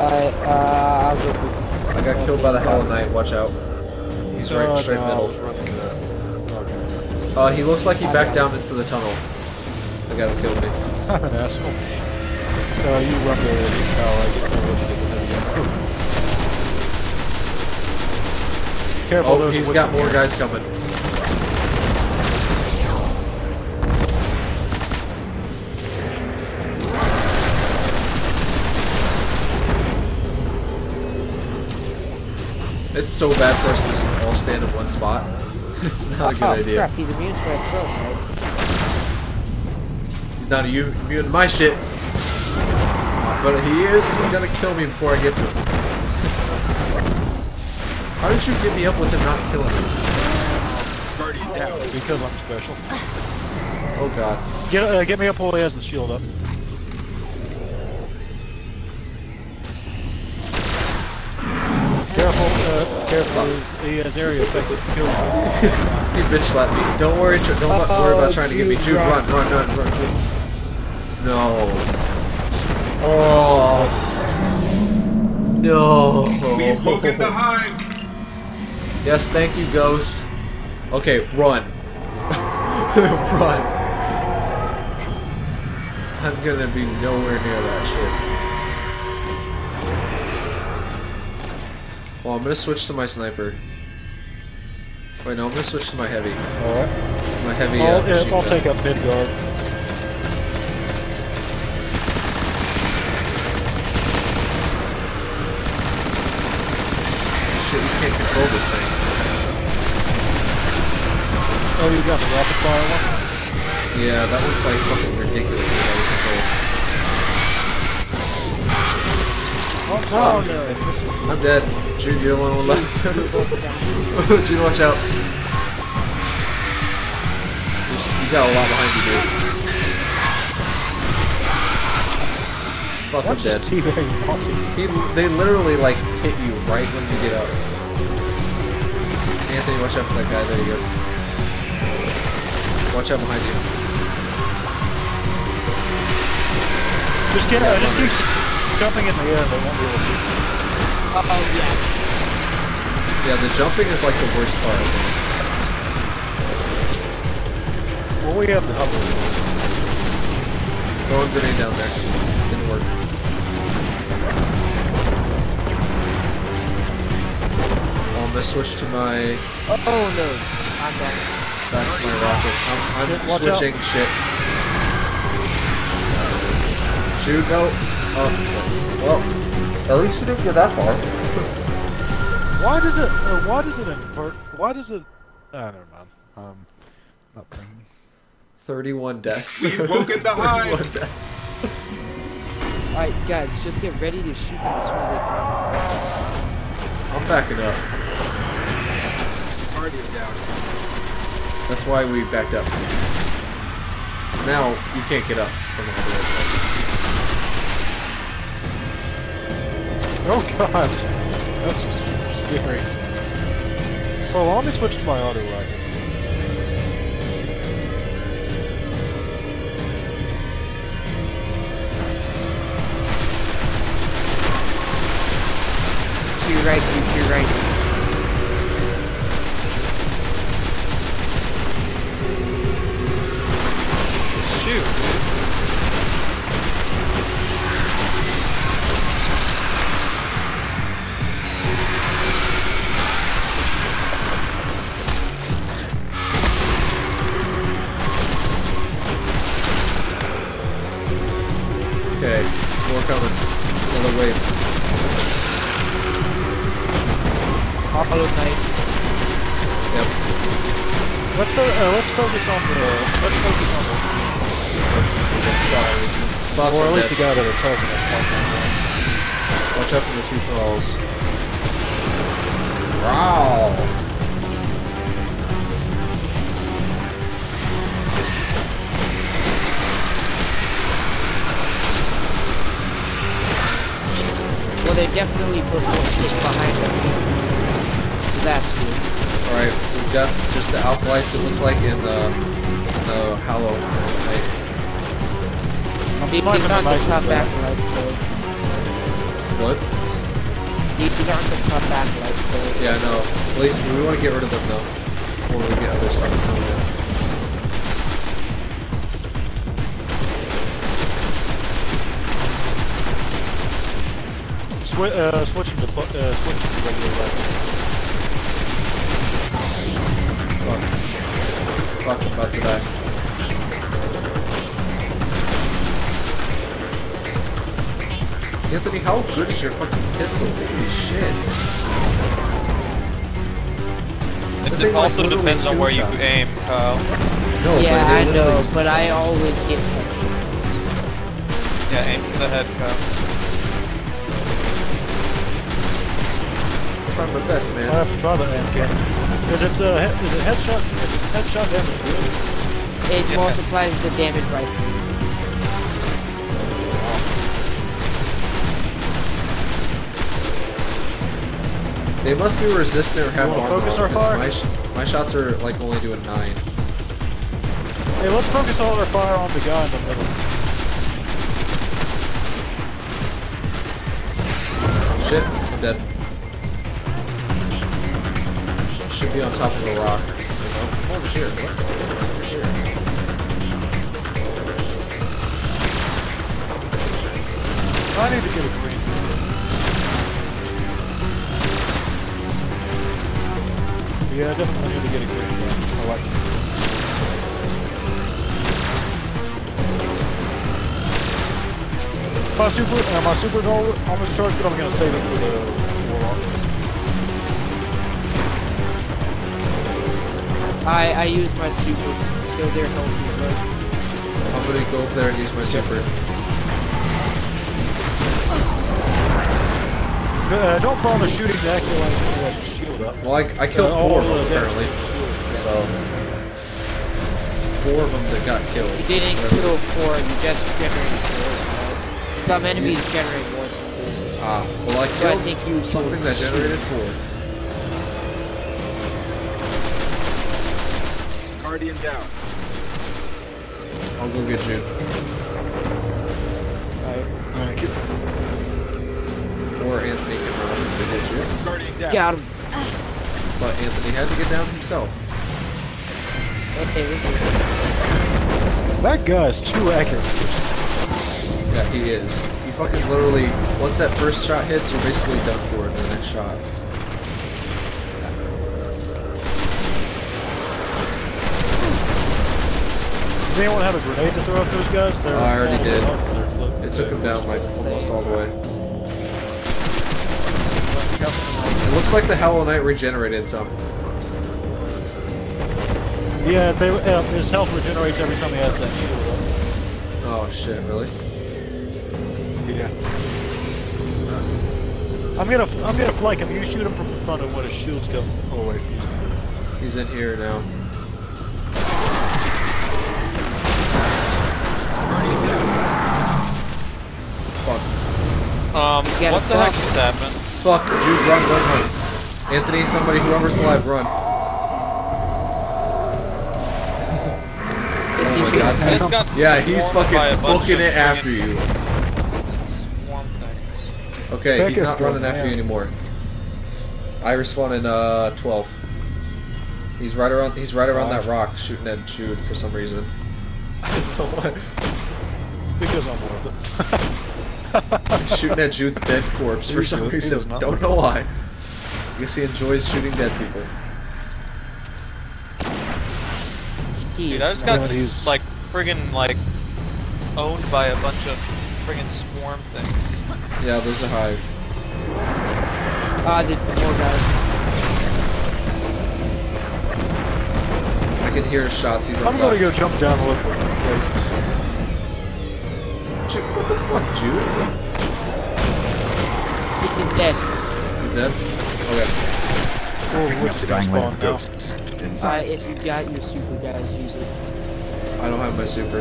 Alright, uh, I'll go for I got killed by the Hollow Knight. Watch out. He's right Uh, straight no, I middle. was running the- Okay. Uh, he looks like he backed down into the tunnel. The guy that killed me. I'm an asshole. Uh, you run the uh, I get the Careful, Oh, there's a he's witch got more guys coming. It's so bad for us to all stand in one spot. It's not a good oh, idea. crap, he's immune to my throat, right? He's not immune immune to my shit. Uh, but he is gonna kill me before I get to him. How did you get me up with him not killing me? Because I'm special. Oh god. Get, uh, get me up while he has the shield up. Careful, uh, he has area effect that kills you. He bitch slapped me. Don't worry, don't Oh, worry about trying to get me. Jude, Jude, run, run. run, run, Jude. No. Oh. No. Woken the hive. Yes, thank you, Ghost. Okay, run. run. I'm gonna be nowhere near that shit. Well, I'm gonna switch to my sniper. Wait, no, I'm gonna switch to my heavy. Alright. My heavy. I'll, uh, yeah, I'll take up mid guard. Shit, you can't control this thing. Oh, you got the rapid fire one? Yeah, that one's like fucking ridiculous control. Oh, no. I'm dead. Jude, you're the only one left. Jude, watch out. There's- you got a lot behind you, dude. Fuck, I'm dead. just. He, they literally like hit you right when you get up. Anthony, watch out for that guy. There you go. Watch out behind you. Just get, uh, just keep jumping in the air, they won't be able to. Oh, yeah. Yeah, the jumping is like the worst part. isn't it? Well, we have the hover. Throw a grenade down there. Didn't work. Oh, I'm gonna switch to my Oh, no. I'm done. back to my rockets. I'm, I'm Watch out. switching shit. Shoot, no. Oh, well, at least you didn't get that far. Why does it, uh, why does it invert, why does it, ah, never mind. Um, not thinking. 31 deaths. We've woken the hive. 31 deaths. Alright, guys, just get ready to shoot them as soon as they come. I'm backing up. Guardian down. That's why we backed up. 'Cause now you can't get up from the other edge. Oh god, that's just scary. Oh, let me switch to my auto rifle. Your right, to definitely put people behind them. So that's good. Alright, we've got just the acolytes, it looks like, in uh, the, the hollow. Right. Sniping did not the top guy. back lights though. What? These aren't the tough acolytes though. Yeah, no. At least we want to get rid of them though. Before we get other stuff coming in. Swi uh, switching to uh, switching to regular weapon. Fuck. Fuck, I'm about to die. Anthony, how good is your fucking pistol? Holy shit. It The thing, de- like, also depends on two where you shots. aim, Kyle. No, yeah, I know, but I always get headshots. Yeah, aim for the head, Kyle. I'm trying my best, I have to try that aim again. Is it uh, he- is it headshot? Is it headshot damage? Really? It Yes. multiplies the damage by three. They must be resistant or have wanna armor focus our because fire? my, sh my shots are like only doing 9. Hey, let's focus all our fire on the guy in the middle. Shit, be on top of the rock. Over here. I need to get a green. Yeah, I definitely need to get a green gun. I like it. My super, uh, my super goal almost charged, but I'm gonna save it for the I I use my super, so their health is low. I'm gonna go up there and use my super. Uh, don't bother shooting the acolyte until shield up. Well, I, I killed Uh, four of them apparently. So, four of them that got killed. You didn't Whatever. kill four, you just generated four. Some enemies generate more than four. Ah, well I So I think you something that two. generated four. Guardian down. I'll go get you. Alright. Alright. Or Anthony can run up and get you. Guardian down. Got him. But Anthony had to get down himself. Okay, we're good. That guy's too accurate. Yeah, he is. He fucking literally, once that first shot hits, you're basically done for in the next shot. Does anyone have a grenade to throw at those guys? They're I already did. up there. It took him down like almost all the way. It looks like the Hollow Knight regenerated some. Yeah, they, uh, his health regenerates every time he has that shield Oh shit, really? Yeah. I'm gonna, I'm gonna flank him. You shoot him from the front of when his shield's come. Oh wait, he's He's in here now. Um, what the fuck. heck just happened? Fuck, Jude, run, run, run. Anthony, somebody, whoever's alive, run. Is he Oh my chasing God. me? I got Yeah, he's swarmed fucking booking it after you. Okay, That he's not running after you anymore. I respawn in uh 12. He's right around he's right around that rock shooting at Jude for some reason. I don't know why. because I'm worth it. He's shooting at Jude's dead corpse for He some does- reason. Don't know why. I guess he enjoys shooting dead people. Dude, I just got he's- like friggin' like owned by a bunch of friggin' swarm things. Yeah, there's a hive. Ah, the more guys. I can hear his shots. He's I'm gonna left. go jump down and look for him. Jude, what the fuck, Jude? He's dead. He's dead. Okay. Oh, which Dying light spawn now? ghost. Uh, Inside. if you got your super guys, use it. I don't have my super.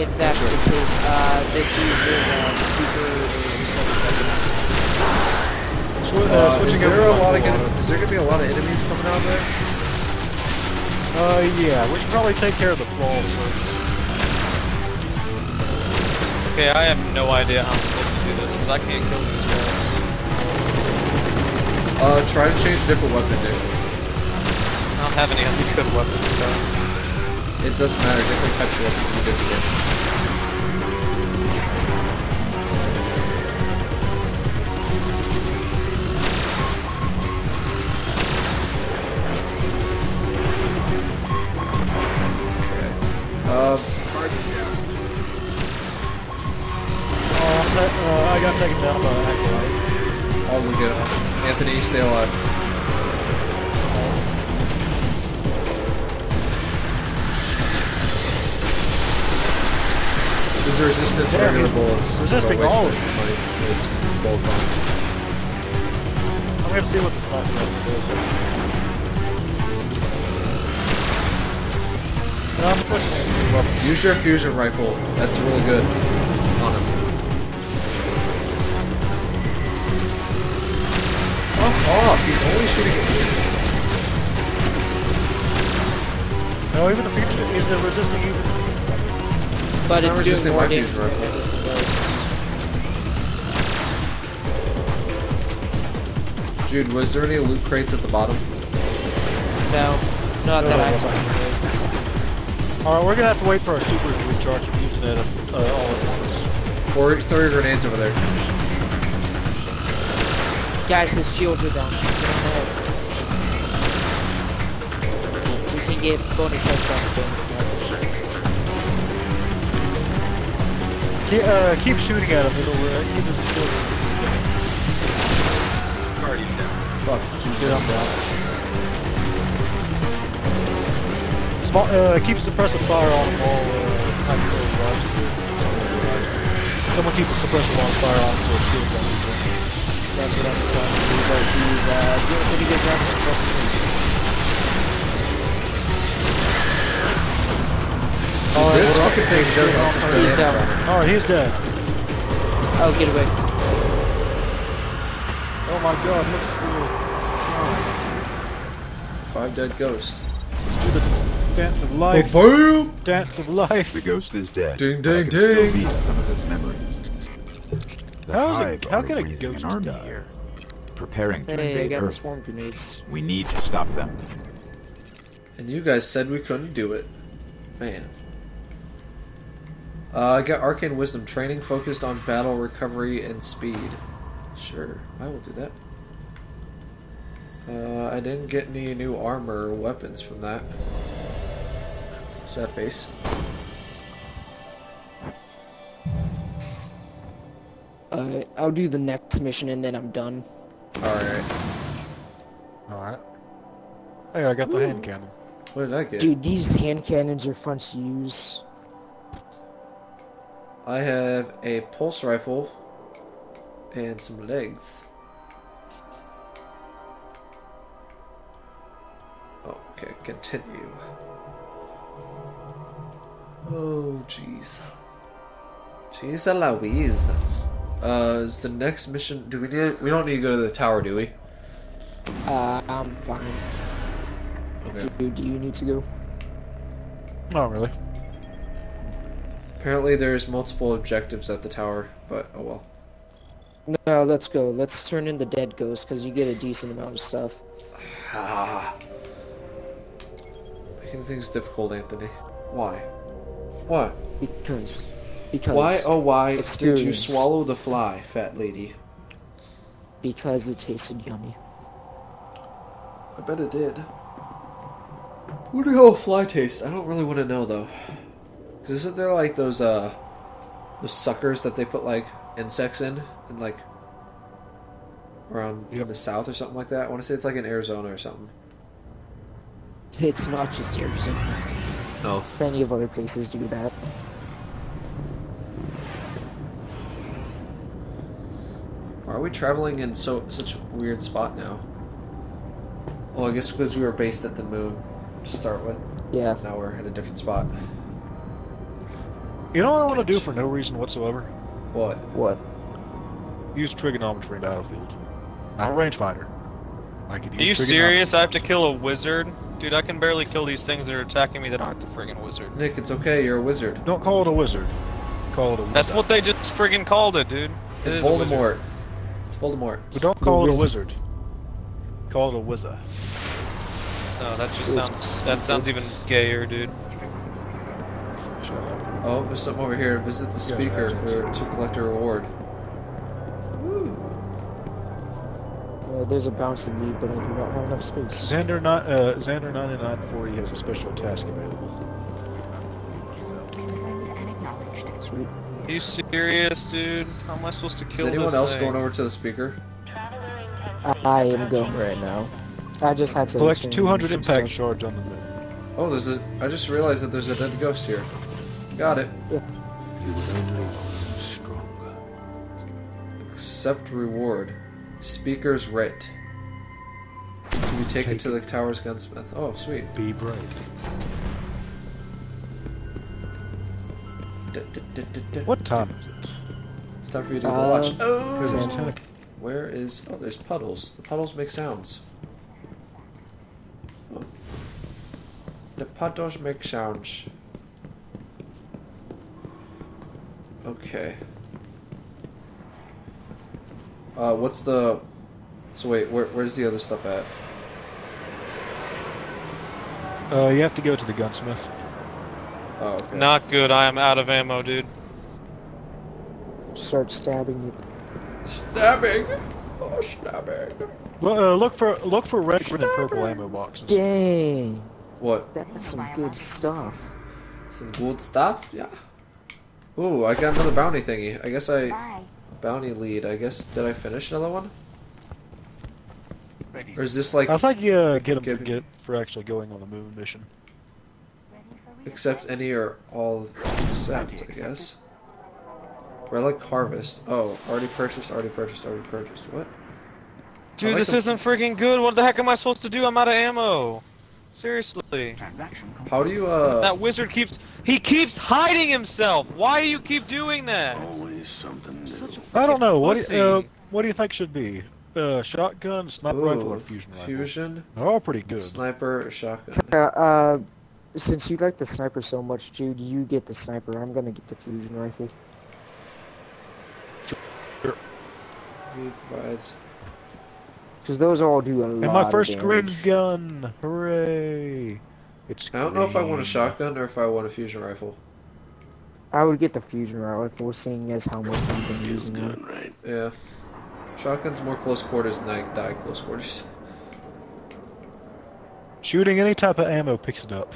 If that's the case, uh, just use your uh, super or weapons. Swi- Uh, is switching there a lot of gonna, is there gonna be a lot of enemies coming out there? Uh, yeah, we should probably take care of the flaws first. Okay, I have no idea how I'm supposed to do this because I can't kill these guys. Uh, try to change a different weapon, Nick. I don't have any of these good weapons. So. It doesn't matter. Different types of weapons do different Oh, I'm uh, I got taken down by an acolyte. all we get. Anthony, stay alive. This is resistance to Yeah, regular bullets. resisting all of. Money. Waste bullets on. I'm gonna see what this sniper does. I'm pushing. Well, Use your fusion rifle. That's really good on him. Fuck off! He's only shooting at me. No, even the future is it resisting even. But not it's resisting doing more damage. rifle. it. Jude, was there any loot crates at the bottom? No, not that I No. saw. Anyways. All right, we're gonna have to wait for our super to recharge from using it uh, all at once. Or throw your grenades over there. Guys, his shields are down. We can get bonus headshot damage. Keep, uh, keep shooting at him. It'll uh, keep his shield. Guardian down. Fuck. Yeah, I'm down. Small, uh, keep suppressive fire on them all. Uh, time to close watch. Someone keep suppressive on fire on so his shield don't. That's what I'm trying to do, but he's uh, doing a pretty good job of suppressing it. All this we're fucking thing does lots of good He's damage down. All right, he's dead. Oh, get away. Oh my God! Look at Five dead ghosts. The, do the dance of life. Boom! Dance of life. The ghost is dead. Ding, but I ding, can still ding. beat some of its memories. The How is it- how can a ghost an army die? here, preparing to Hey, I invade got Earth. swarm grenades. We need to stop them. And you guys said we couldn't do it. Man. Uh, I got Arcane Wisdom training focused on battle recovery and speed. Sure, I will do that. Uh, I didn't get any new armor or weapons from that. Sad face. Uh, I'll do the next mission and then I'm done. Alright. All right. Hey, I got the hand cannon. What did I get? Dude, these hand cannons are fun to use. I have a pulse rifle and some legs. Okay, continue. Oh, jeez. Jeez Louise. Uh, is the next mission? Do we need? We don't need to go to the tower, do we? Uh, I'm fine. Okay. Dude, do you need to go? Not really. Apparently, there's multiple objectives at the tower, but oh well. No, let's go. Let's turn in the dead ghost because you get a decent amount of stuff. Ah. Making things difficult, Anthony. Why? What? Because, because, Why, oh why, did you swallow the fly, fat lady? because it tasted yummy. I bet it did. What do hell fly taste? I don't really want to know though. Cause isn't there like those uh, those suckers that they put like insects in, and like around in Yep. the south or something like that? I want to say it's like in Arizona or something. It's not just Arizona. Oh, Plenty of other places do that. Why are we traveling in so such a weird spot now? Well, I guess because we were based at the moon to start with. Yeah. Now we're at a different spot. You know what I want to do for no reason whatsoever? What? What? Use trigonometry in Battlefield. Not a rangefinder. I could use Are you serious? I have to kill a wizard? Dude, I can barely kill these things that are attacking me that aren't the friggin' wizard. Nick, it's okay. You're a wizard. Don't call it a wizard. Call call it a That's what they just friggin' called it, dude. It It's is. Voldemort. It's Voldemort. We don't call it a wizard. wizard. Call it a wizard. No, that just It's sounds that sounds even gayer, dude. Oh, there's something over here. Visit the speaker for to collect a reward. There's a bounty lead, but I do not have enough space. Xander, not, uh, Xander 9940 has a special task available. Sweet. Are you serious, dude? How am I supposed to kill Is anyone this else thing? going over to the speaker? I, I am going right now. I just had to Collect 200 impact stuff. shards on the moon. Oh, there's a. I just realized that there's a dead ghost here. Got it. He was only stronger. Accept reward. Speaker's writ. To be taken to the tower's gunsmith. Oh, sweet. Be d- What time is it? It's time for you to go Uh, watch. Oh! it's 10 o'clock. Where is? Oh, there's puddles. The puddles make sounds. Oh. The puddles make sounds. Okay. Uh, what's the? So wait, where, where's the other stuff at? Uh, you have to go to the gunsmith. Oh, okay. Not good. I am out of ammo, dude. Start stabbing it. Stabbing. Oh, stabbing. Well, uh, look for look for red, green, and purple ammo boxes. Dang, What? that's some good stuff. Some good stuff? Yeah. Ooh, I got another bounty thingy. I guess I bounty lead. I guess did I finish another one? Or is this like I thought you uh, get them Give- get for actually going on the moon mission. accept any or all accept? I guess. Relic harvest. Oh, already purchased. Already purchased. Already purchased. What? Dude, like this the- isn't freaking good. What the heck am I supposed to do? I'm out of ammo. Seriously. How do you uh? That wizard keeps he keeps hiding himself. Why do you keep doing that? Always something new. I don't know. What do you, uh, what do you think should be? Uh, shotgun, sniper rifle, or fusion rifle? fusion, They're all pretty good. sniper, shotgun. Uh, uh, since you like the sniper so much, Jude, you get the sniper. I'm gonna get the fusion rifle. He provides. Because those all do a lot And my first green gun! Hooray! It's I don't know if I want a shotgun or if I want a fusion rifle. I would get the fusion rifle, seeing as how much we've been Feels using it. right? Yeah. Shotgun's more close quarters than I die close quarters. Shooting any type of ammo picks it up.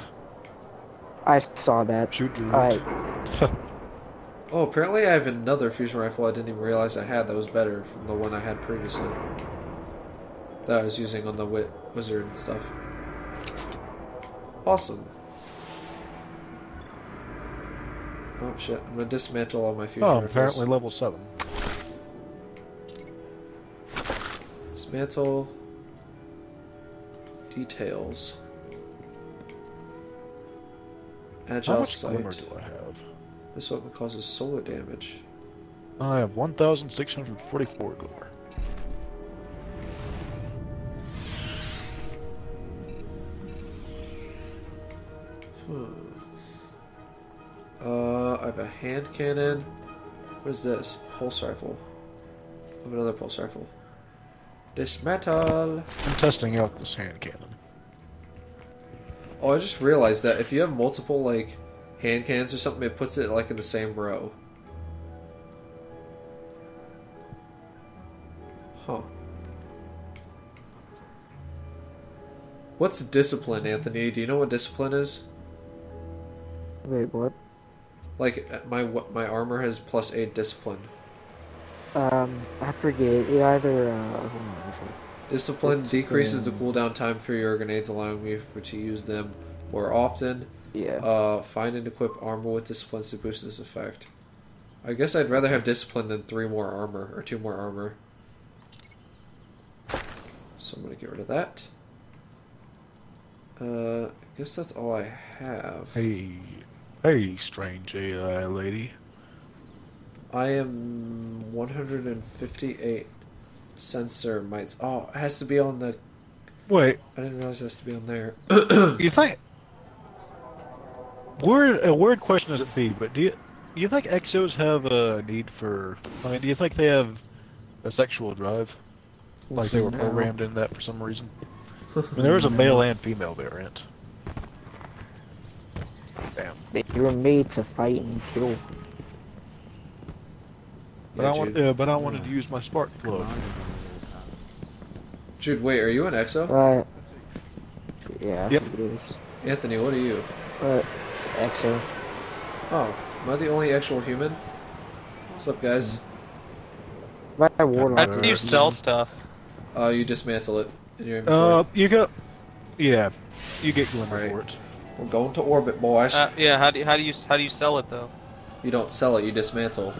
I saw that. Shoot your Alright. Oh, apparently I have another fusion rifle I didn't even realize I had that was better from the one I had previously. That I was using on the wit wizard and stuff. Awesome. Oh shit, I'm gonna dismantle all my fusion Oh, rifles. apparently level 7. Dismantle. Details. Agile How much glimmer sight. do I have? This weapon causes solar damage. I have 1,644 glimmer. Hand cannon. What is this? Pulse rifle. I have another pulse rifle. Dismantle. I'm testing out this hand cannon. Oh, I just realized that if you have multiple like hand cannons or something, it puts it like in the same row. Huh. What's discipline, Anthony? Do you know what discipline is? Wait, what? Like uh, my my armor has plus eight discipline. Um, I forget. It either, uh, hold on. actually. Discipline Discipline. decreases the cooldown time for your grenades, allowing me for, to use them more often. Yeah. Uh, find and equip armor with discipline to boost this effect. I guess I'd rather have discipline than three more armor or two more armor. So I'm gonna get rid of that. Uh, I guess that's all I have. Hey, hey, strange AI lady. I am 158 sensor mites. Oh, it has to be on the. Wait, I didn't realize it has to be on there. you think? Weird, a weird question as it be, but do you Do you think exos have a need for? I mean, do you think they have a sexual drive? Like they were programmed in that for some reason? I mean, there is a male and female variant. Damn. They were made to fight and kill. But Yeah, I want, Jude. yeah, but I wanted to use my spark plug. Jude, wait, are you an EXO? But yeah, Yep. it is. Anthony, what are you? But EXO. Oh, am I the only actual human? What's up, guys? My How do you sell human. stuff? Uh, you dismantle it in your inventory. Uh, you got, yeah, you get glimmer Right. for it. We're going to orbit, boys. Uh, yeah. How do you, how do you how do you sell it though? you don't sell it, you dismantle.